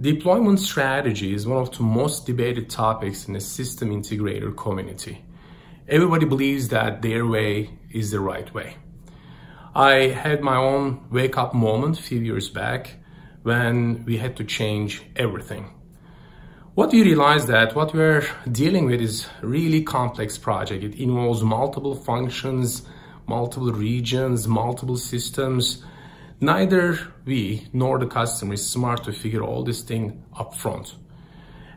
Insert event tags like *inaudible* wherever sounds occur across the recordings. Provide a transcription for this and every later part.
Deployment strategy is one of the most debated topics in the system integrator community. Everybody believes that their way is the right way. I had my own wake up moment a few years back when we had to change everything. What we realized that what we're dealing with is really complex project. It involves multiple functions, multiple regions, multiple systems, Neither we nor the customer is smart to figure all this thing up front.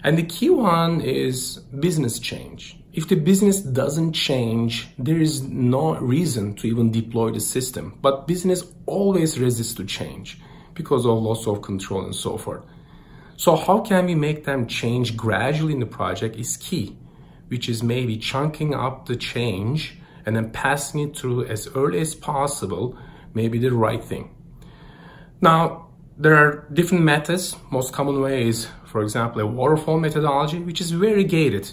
And the key one is business change. If the business doesn't change, there is no reason to even deploy the system. But business always resists to change because of loss of control and so forth. So how can we make them change gradually in the project is key, which is maybe chunking up the change and then passing it through as early as possible, maybe the right thing. Now, there are different methods. Most common way is, for example, a waterfall methodology, which is very gated.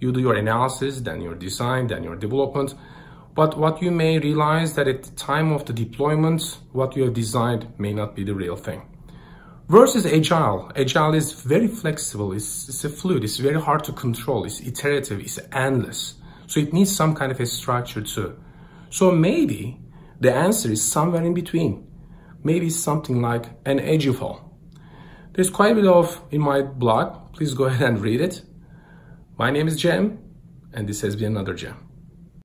You do your analysis, then your design, then your development. But what you may realize that at the time of the deployment, what you have designed may not be the real thing. Versus Agile. Agile is very flexible. It's, it's a fluid. It's very hard to control. It's iterative. It's endless. So it needs some kind of a structure too. So maybe the answer is somewhere in between maybe something like an Agifall. There's quite a bit of in my blog. Please go *laughs* ahead and read it. My name is Cem, and this has been another Gem.